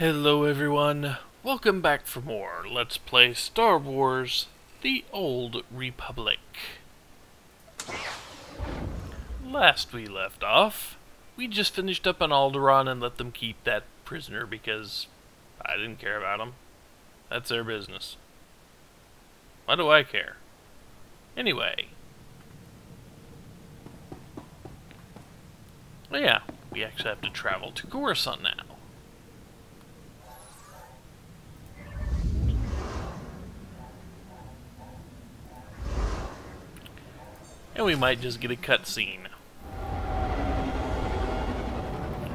Hello everyone, welcome back for more Let's Play Star Wars The Old Republic. Last we left off, we just finished up on Alderaan and let them keep that prisoner because I didn't care about him. That's their business. Why do I care? Anyway. Oh yeah, we actually have to travel to Coruscant now. And we might just get a cutscene.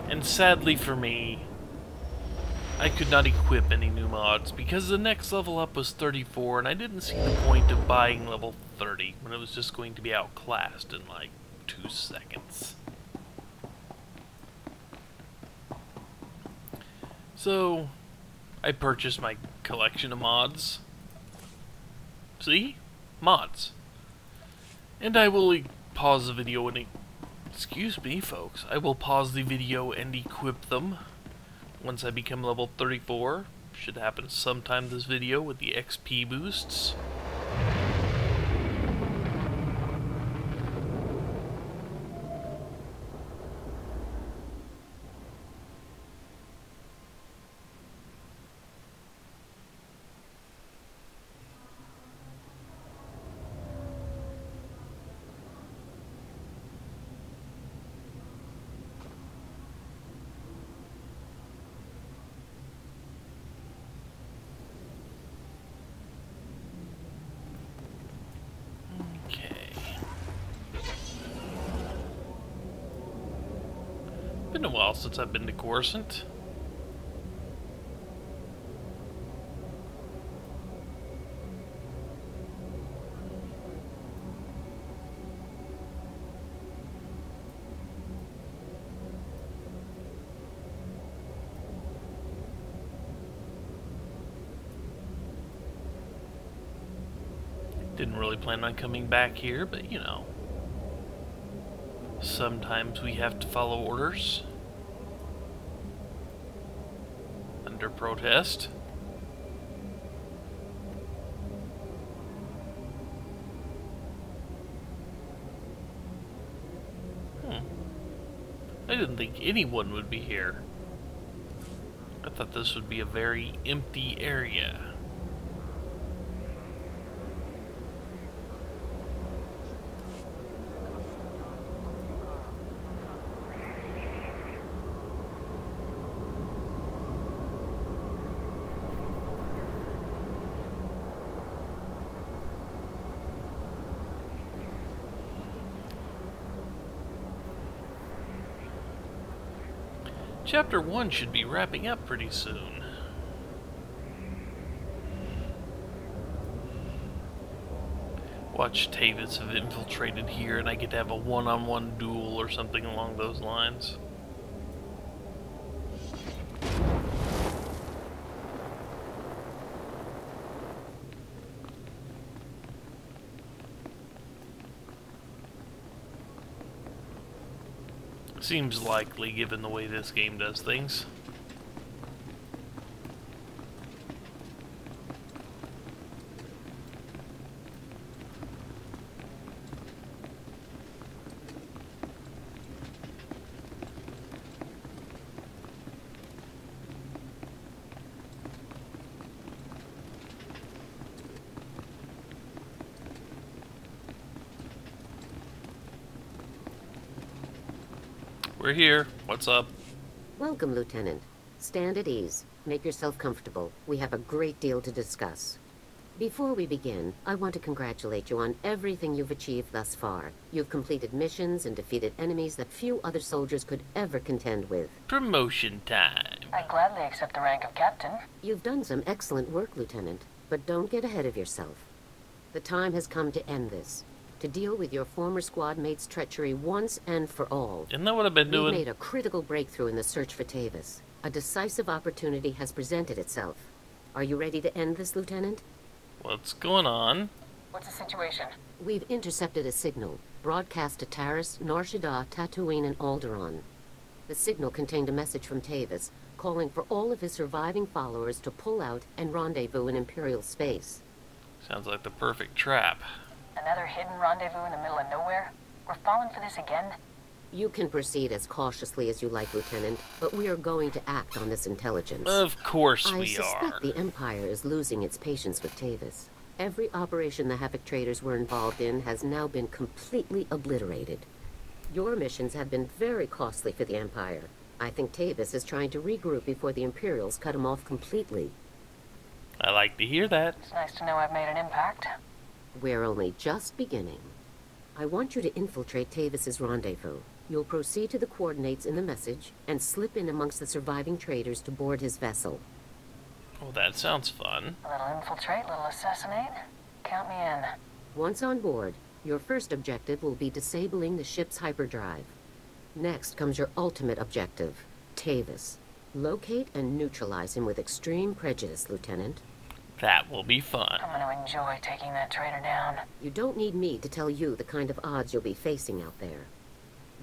And sadly for me, I could not equip any new mods because the next level up was 34 and I didn't see the point of buying level 30 when it was just going to be outclassed in like two seconds. So, I purchased my collection of mods. See? Mods. And I will pause the video and... Excuse me, folks. I will pause the video and equip them once I become level 34. Should happen sometime this video with the XP boosts. Okay. Been a while since I've been to Coruscant. Didn't really plan on coming back here, but you know. Sometimes we have to follow orders. Under protest. Hmm. I didn't think anyone would be here. I thought this would be a very empty area. Chapter 1 should be wrapping up pretty soon. Watch Tavus have infiltrated here and I get to have a one-on-one -on -one duel or something along those lines. Seems likely given the way this game does things. We're here. What's up? Welcome, Lieutenant. Stand at ease. Make yourself comfortable. We have a great deal to discuss. Before we begin, I want to congratulate you on everything you've achieved thus far. You've completed missions and defeated enemies that few other soldiers could ever contend with. Promotion time. I gladly accept the rank of captain. You've done some excellent work, Lieutenant, but don't get ahead of yourself. The time has come to end this to deal with your former squad mate's treachery once and for all. Isn't that what I've been doing? We've made a critical breakthrough in the search for Tavus. A decisive opportunity has presented itself. Are you ready to end this, Lieutenant? What's going on? What's the situation? We've intercepted a signal, broadcast to Taris, Nar Shaddaa, Tatooine, and Alderaan. The signal contained a message from Tavus, calling for all of his surviving followers to pull out and rendezvous in Imperial space. Sounds like the perfect trap. Another hidden rendezvous in the middle of nowhere? We're falling for this again? You can proceed as cautiously as you like, Lieutenant, but we are going to act on this intelligence. Of course I we suspect the Empire is losing its patience with Tavus. Every operation the Havoc traders were involved in has now been completely obliterated. Your missions have been very costly for the Empire. I think Tavus is trying to regroup before the Imperials cut him off completely. I like to hear that. It's nice to know I've made an impact. We're only just beginning. I want you to infiltrate Tavus's rendezvous. You'll proceed to the coordinates in the message and slip in amongst the surviving traders to board his vessel. Oh, that sounds fun. A little infiltrate, little assassinate. Count me in. Once on board, your first objective will be disabling the ship's hyperdrive. Next comes your ultimate objective, Tavus. Locate and neutralize him with extreme prejudice, Lieutenant. That will be fun. I'm going to enjoy taking that traitor down. You don't need me to tell you the kind of odds you'll be facing out there.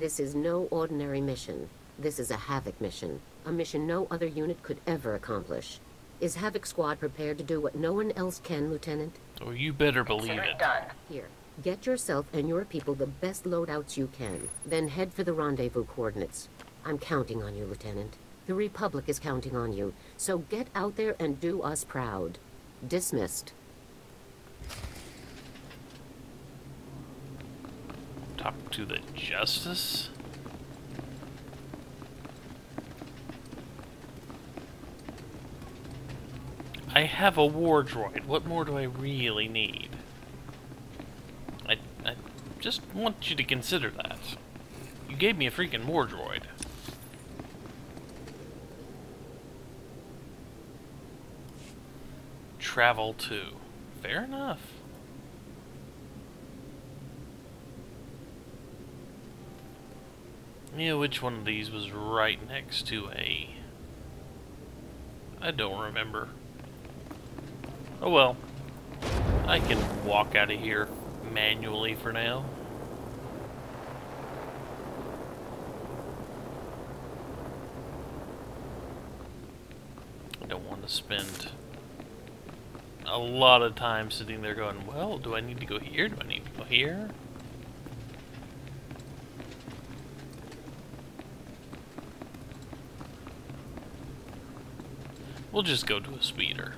This is no ordinary mission. This is a Havoc mission. A mission no other unit could ever accomplish. Is Havoc Squad prepared to do what no one else can, Lieutenant? Oh, you better believe Consider it. it done. Here, get yourself and your people the best loadouts you can. Then head for the rendezvous coordinates. I'm counting on you, Lieutenant. The Republic is counting on you. So get out there and do us proud. Dismissed. Talk to the Justice? I have a war droid. What more do I really need? I, I just want you to consider that. You gave me a freaking war droid. Travel to. Fair enough. Yeah, which one of these was right next to a... I don't remember. Oh well. I can walk out of here manually for now. I don't want to spend a lot of time sitting there going, well, do I need to go here? Do I need to go here? We'll just go to a speeder.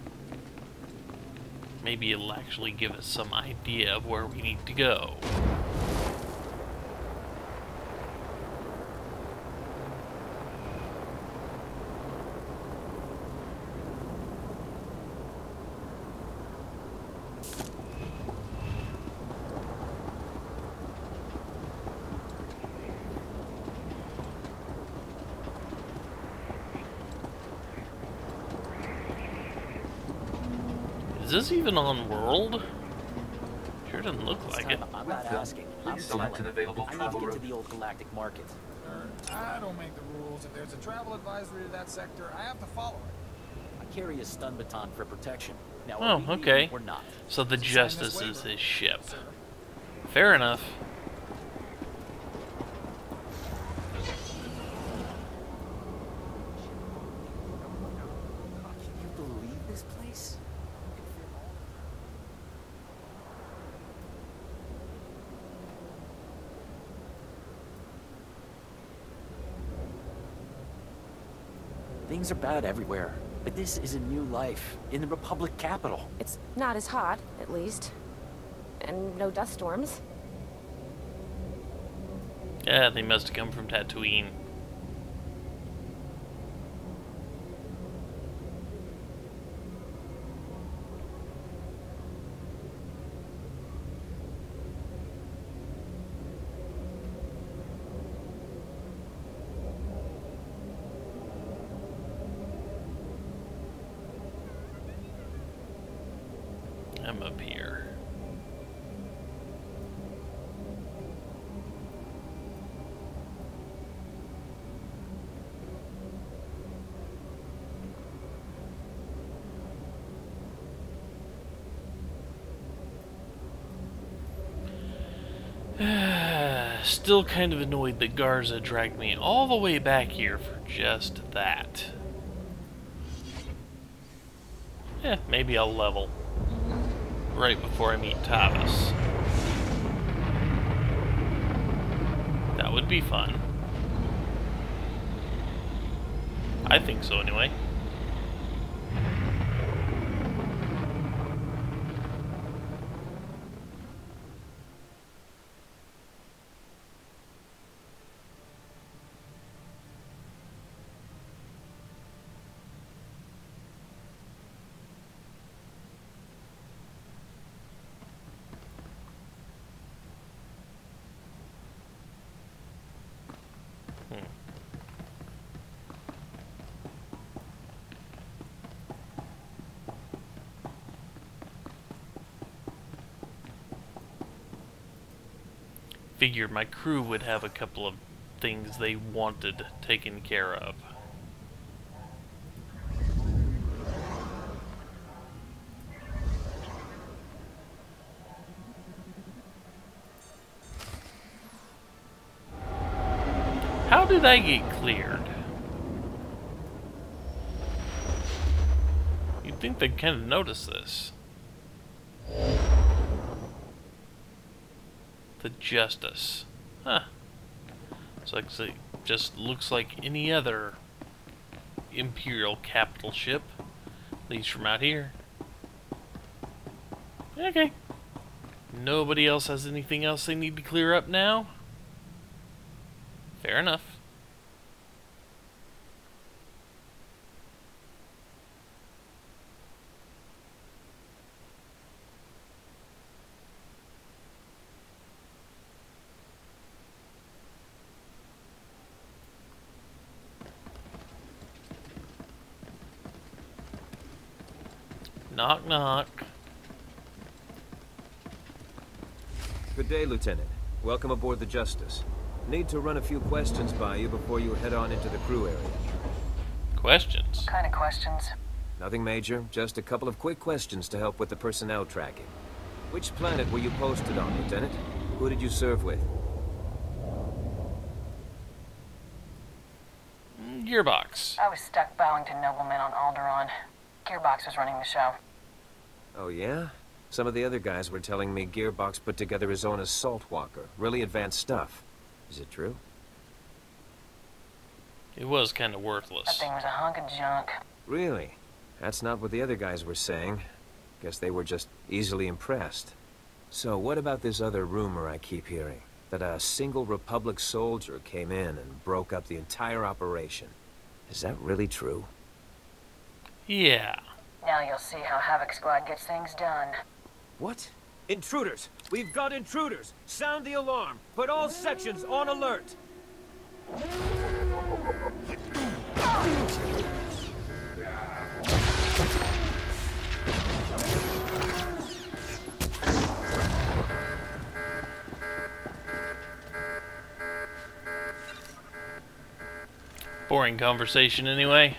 Maybe it'll actually give us some idea of where we need to go. This even on world? Sure doesn't look like it. I'm not asking. I'm Please select an available I need to get to the old galactic market. I don't make the rules. If there's a travel advisory to that sector, I have to follow it. I carry a stun baton for protection. Now, Oh, are We're not? So the Sign Justice is his ship. Fair enough. Things are bad everywhere, but this is a new life in the Republic capital. It's not as hot, at least. And no dust storms. Yeah, they must have come from Tatooine. I'm up here. Still kind of annoyed that Garza dragged me all the way back here for just that. Eh, maybe I'll level right before I meet Tavus. That would be fun. I think so anyway. Figured my crew would have a couple of things they wanted taken care of. How did I get cleared? You'd think they'd kind of notice this. The Justice. Huh. It's like it just looks like any other Imperial capital ship. At least from out here. Okay. Nobody else has anything else they need to clear up now? Fair enough. Knock knock. Good day, Lieutenant. Welcome aboard the Justice. Need to run a few questions by you before you head on into the crew area. Questions. What kind of questions? Nothing major, just a couple of quick questions to help with the personnel tracking. Which planet were you posted on, Lieutenant? Who did you serve with? Gearbox. I was stuck bowing to noblemen on Alderaan. Gearbox was running the show. Oh, yeah? Some of the other guys were telling me Gearbox put together his own assault walker. Really advanced stuff. Is it true? It was kind of worthless. That worthless. thing was a hunk of junk. Really? That's not what the other guys were saying. Guess they were just easily impressed. So what about this other rumor I keep hearing? That a single Republic soldier came in and broke up the entire operation. Is that really true? Yeah. Now you'll see how Havoc Squad gets things done. What? Intruders! We've got intruders! Sound the alarm! Put all sections on alert! Boring conversation anyway.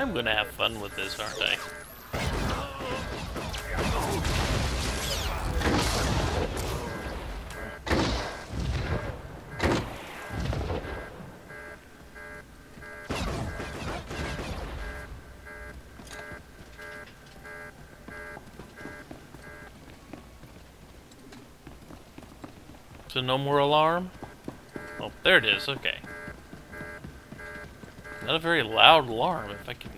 I'm gonna have fun with this, aren't I? So no more alarm? Oh, there it is, okay. Not a very loud alarm if I can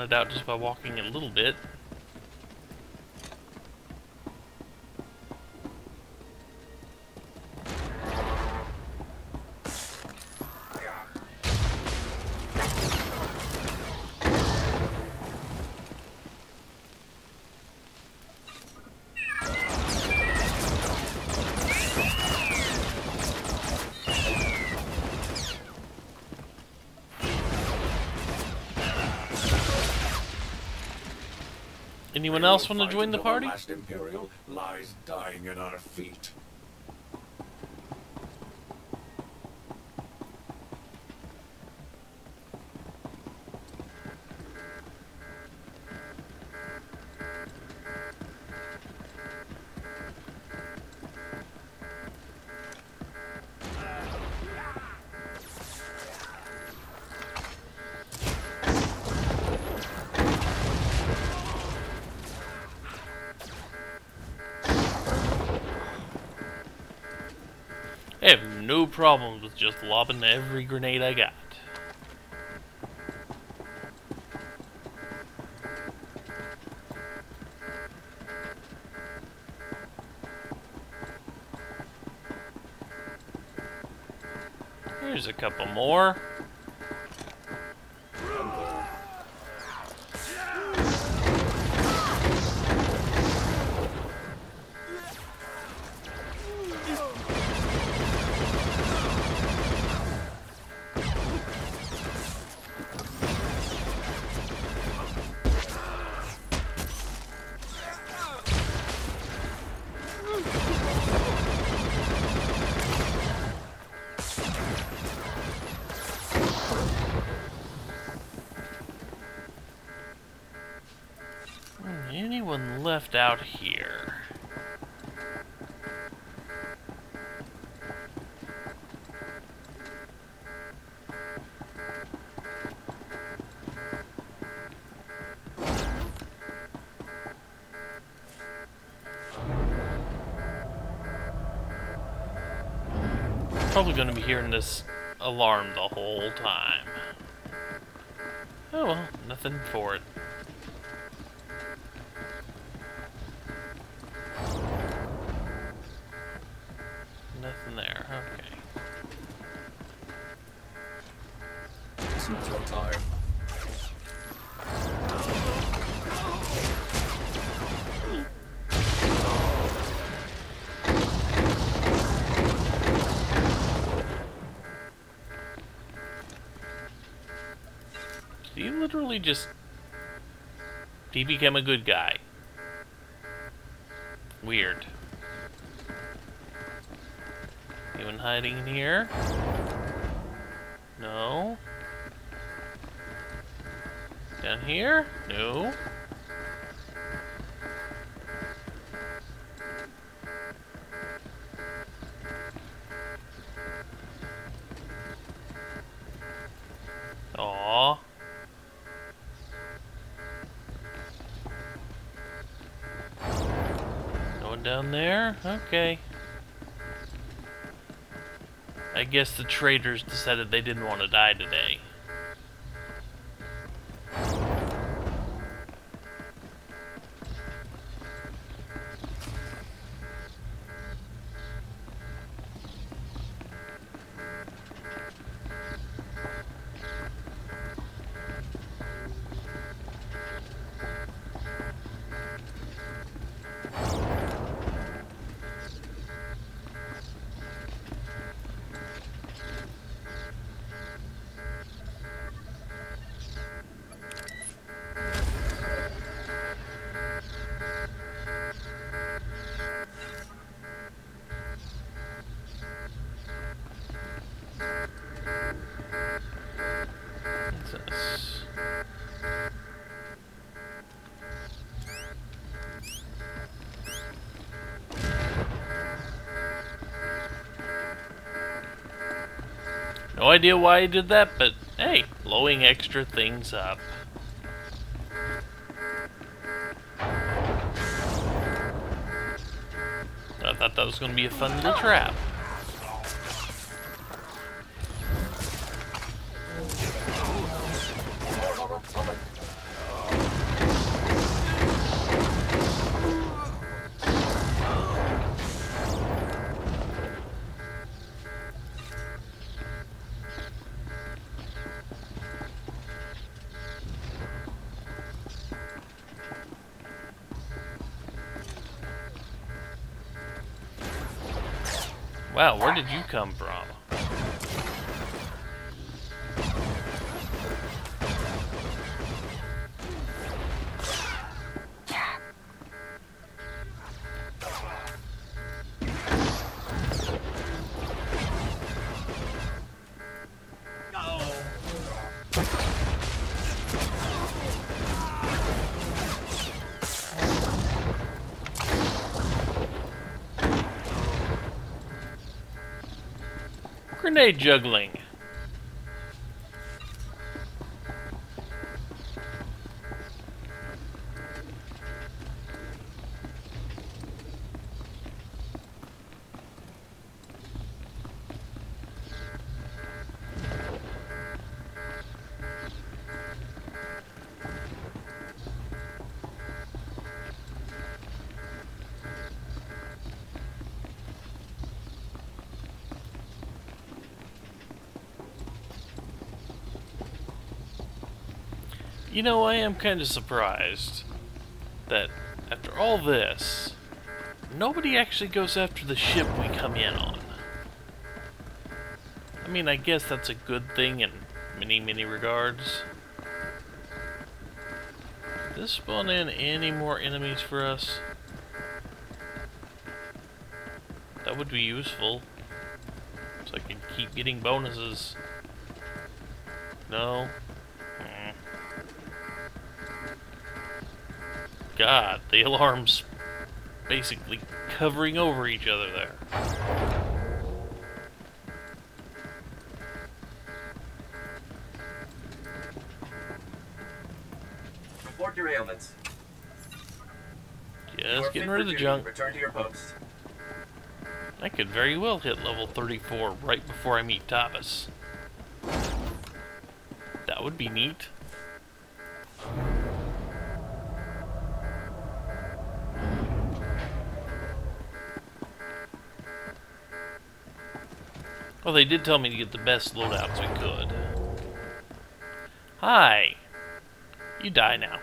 it out just by walking a little bit. Anyone else want to join the party? The Last Imperial lies dying at our feet. No problems with just lobbing every grenade I got. Here's a couple more. Anyone left out here? Probably gonna be hearing this alarm the whole time. Oh well, nothing for it. Just... He became a good guy. Weird. Anyone hiding in here? No. Down here? No. Aww. No one down there? Okay. I guess the traders decided they didn't want to die today. No idea why he did that, but hey, blowing extra things up. I thought that was going to be a fun little trap. Come from? Grenade juggling. You know, I am kind of surprised that after all this, nobody actually goes after the ship we come in on. I mean, I guess that's a good thing in many, many regards. Did this spawn in any more enemies for us? That would be useful. So I can keep getting bonuses. No? God, the alarm's basically covering over each other there. Report your ailments. You are Just getting rid of the duty. junk. Return to your post. I could very well hit level 34 right before I meet Tavus. That would be neat. Well, they did tell me to get the best loadouts we could. Hi. You die now.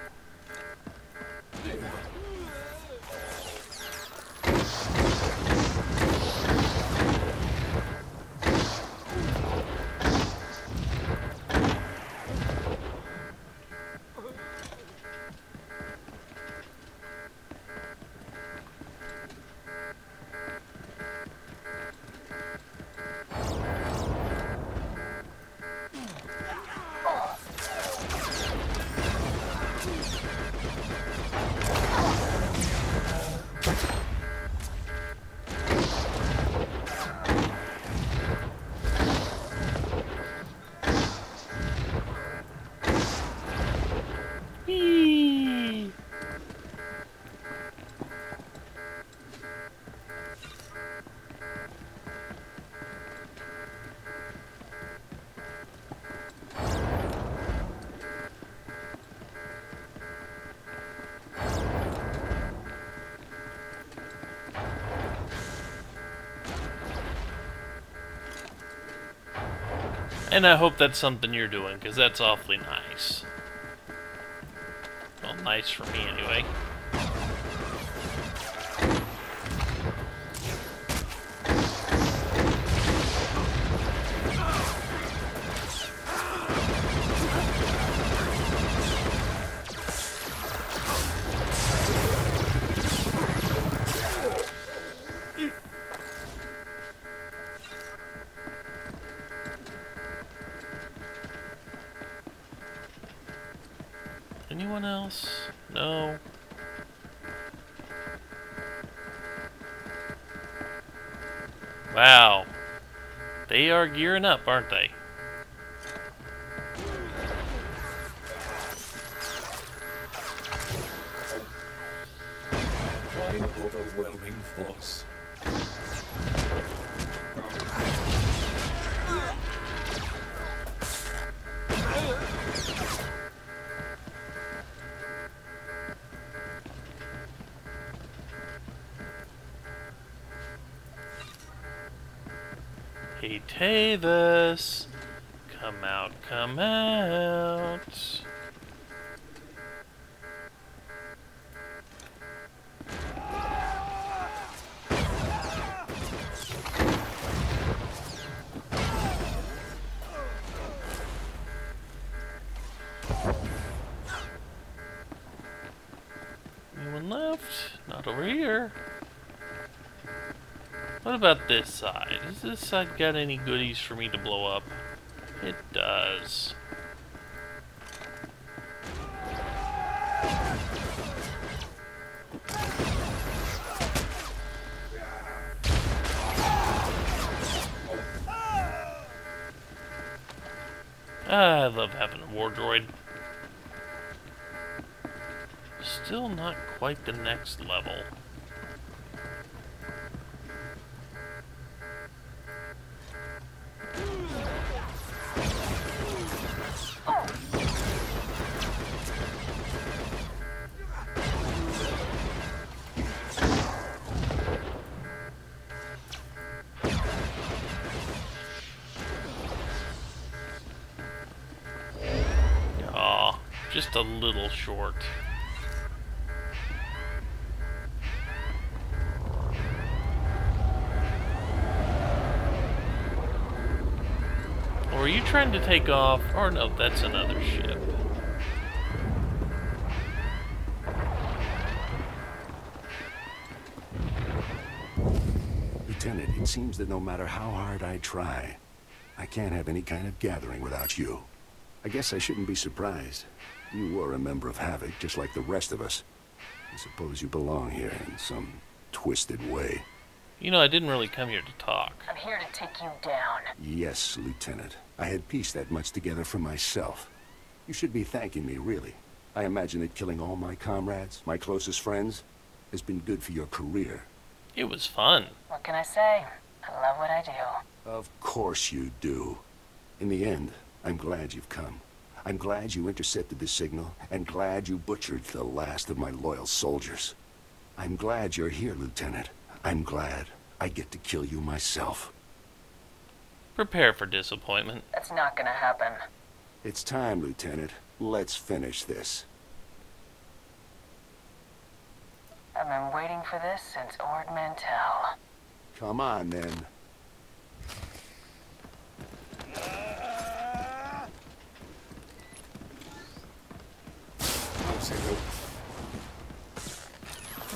And I hope that's something you're doing, because that's awfully nice. Well, nice for me anyway. Are gearing up, aren't they? Hey, Tavus. Come out, come out. About this side? Has this side got any goodies for me to blow up? It does. Ah, I love having a war droid. Still not quite the next level. Just a little short. Trying to take off? Or no, that's another ship. Lieutenant, it seems that no matter how hard I try, I can't have any kind of gathering without you. I guess I shouldn't be surprised. You were a member of Havoc, just like the rest of us. I suppose you belong here in some twisted way. You know, I didn't really come here to talk. I'm here to take you down. Yes, Lieutenant. I had pieced that much together for myself. You should be thanking me, really. I imagine that killing all my comrades, my closest friends, has been good for your career. It was fun. What can I say? I love what I do. Of course you do. In the end, I'm glad you've come. I'm glad you intercepted the signal, and glad you butchered the last of my loyal soldiers. I'm glad you're here, Lieutenant. I'm glad I get to kill you myself. Prepare for disappointment. That's not gonna happen. It's time, Lieutenant. Let's finish this. I've been waiting for this since Ord Mantell. Come on, then.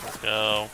Let's go.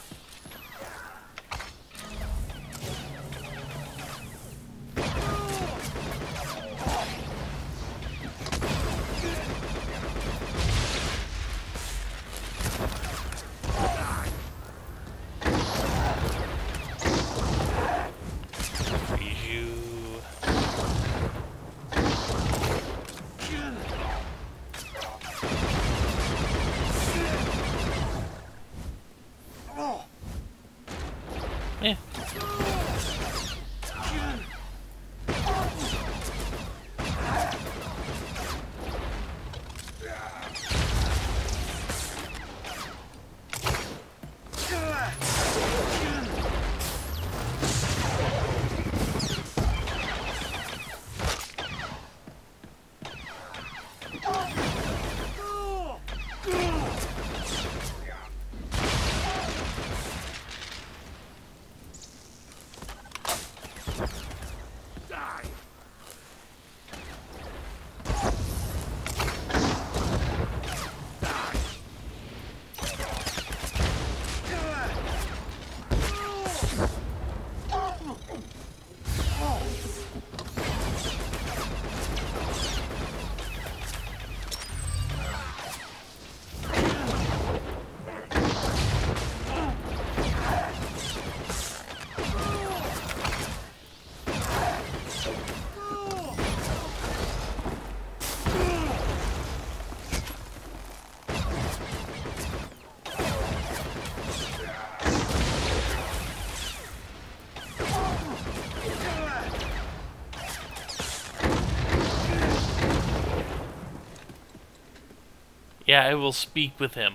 Yeah, I will speak with him.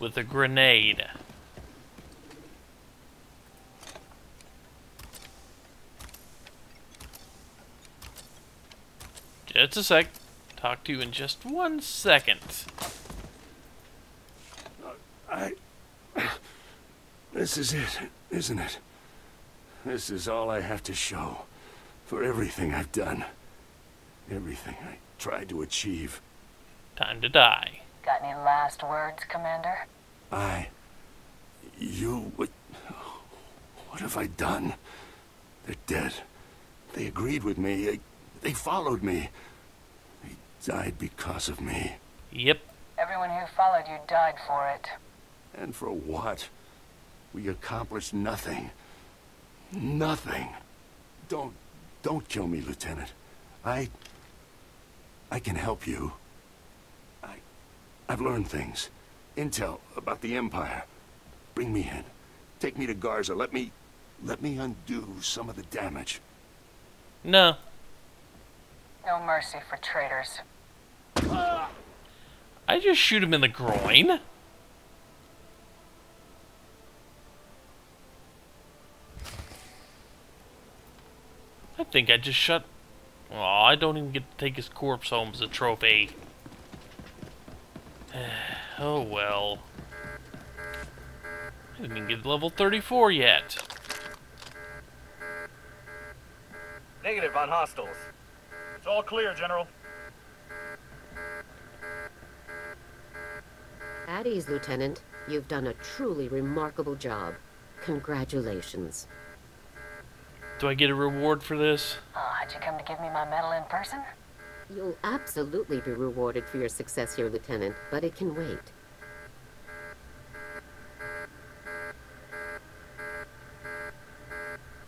With a grenade. Just a sec. Talk to you in just one second. I... This is it, isn't it? This is all I have to show for everything I've done. Everything I tried to achieve. Time to die. Got any last words, Commander? I... You... What, what have I done? They're dead. They agreed with me. They, they followed me. They died because of me. Yep. Everyone who followed you died for it. And for what? We accomplished nothing. Nothing. Don't... don't kill me, Lieutenant. I... I can help you. I... I've learned things. Intel about the Empire. Bring me in. Take me to Garza. Let me... let me undo some of the damage. No. No mercy for traitors. I just shoot him in the groin? I think I just shot... Oh, I don't even get to take his corpse home as a trophy. oh well. I didn't even get level 34 yet. Negative on hostiles. It's all clear, General. At ease, Lieutenant. You've done a truly remarkable job. Congratulations. Do I get a reward for this? Oh, had you come to give me my medal in person? You'll absolutely be rewarded for your success here, Lieutenant, but it can wait.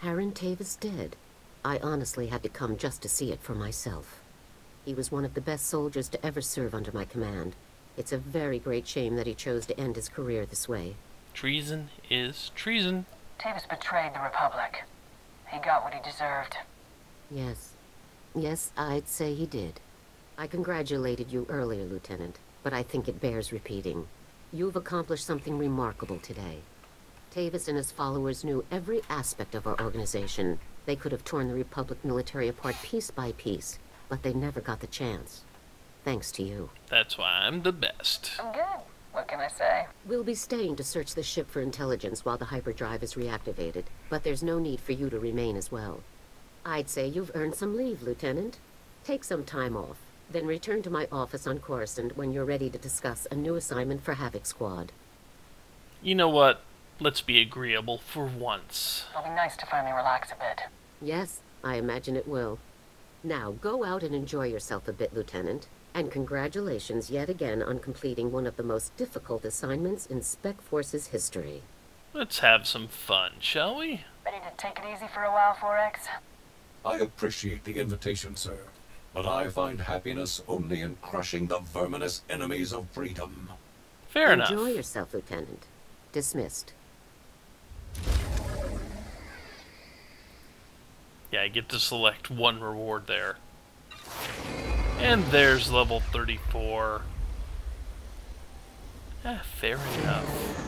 Harron Tavus dead. I honestly had to come just to see it for myself. He was one of the best soldiers to ever serve under my command. It's a very great shame that he chose to end his career this way. Treason is treason. Tavus betrayed the Republic. He got what he deserved. Yes. Yes, I'd say he did. I congratulated you earlier, Lieutenant, but I think it bears repeating. You've accomplished something remarkable today. Tavus and his followers knew every aspect of our organization. They could have torn the Republic military apart piece by piece, but they never got the chance. Thanks to you. That's why I'm the best. I'm good. What can I say? We'll be staying to search the ship for intelligence while the hyperdrive is reactivated, but there's no need for you to remain as well. I'd say you've earned some leave, Lieutenant. Take some time off, then return to my office on Coruscant when you're ready to discuss a new assignment for Havoc Squad. You know what? Let's be agreeable for once. It'll be nice to finally relax a bit. Yes, I imagine it will. Now, go out and enjoy yourself a bit, Lieutenant. And congratulations yet again on completing one of the most difficult assignments in Spec Force's history. Let's have some fun, shall we? Ready to take it easy for a while, Forex? I appreciate the invitation, sir. But I find happiness only in crushing the verminous enemies of freedom. Fair Enjoy enough. yourself, Lieutenant. Dismissed. Yeah, I get to select one reward there. And there's level 34. Ah, fair enough.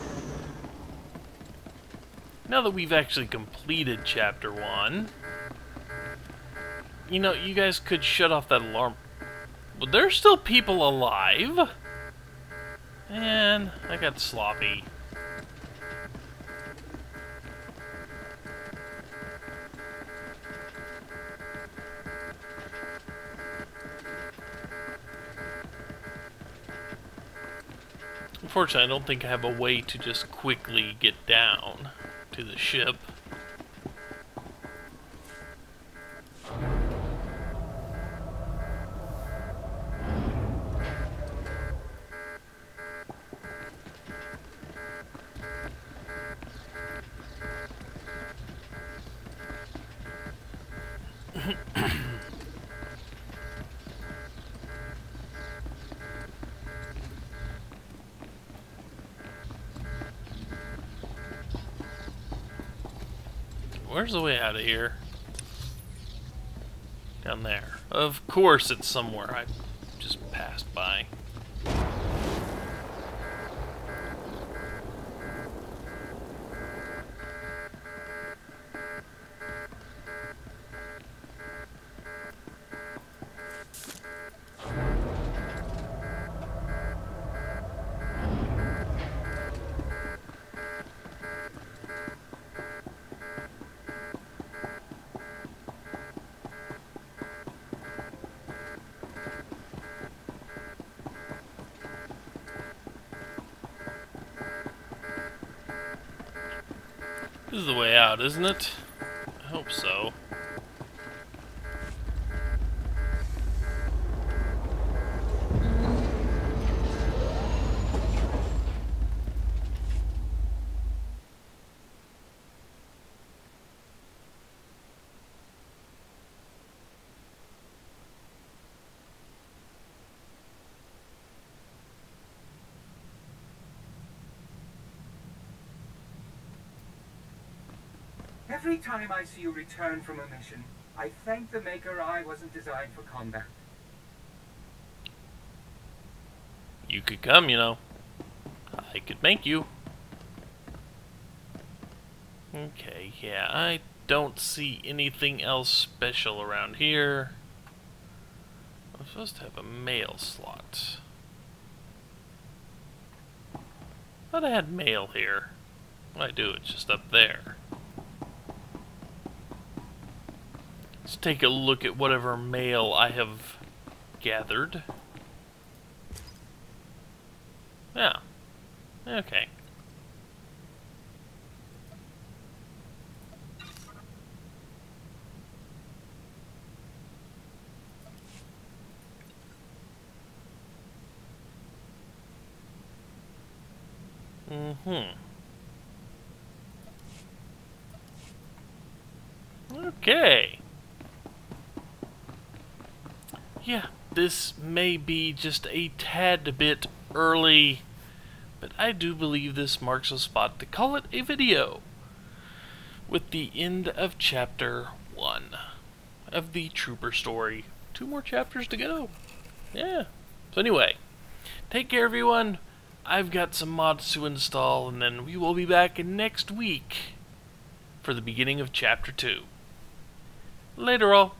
Now that we've actually completed Chapter 1, you know, you guys could shut off that alarm. But there's still people alive. And I got sloppy. Unfortunately, I don't think I have a way to just quickly get down to the ship. Where's the way out of here? Down there. Of course it's somewhere I just passed by. This is the way out, isn't it? I hope so. Every time I see you return from a mission, I thank the Maker I wasn't designed for combat. You could come, you know. I could make you. Okay, yeah, I don't see anything else special around here. I'm supposed to have a mail slot. thought I had mail here. I do, it's just up there. Let's take a look at whatever mail I have gathered. Yeah. Okay. Mm-hmm. Okay. Yeah, this may be just a tad bit early, but I do believe this marks a spot to call it a video. With the end of chapter 1 of the Trooper story. Two more chapters to go. Yeah. So anyway, take care everyone. I've got some mods to install, and then we will be back next week for the beginning of Chapter 2. Later all.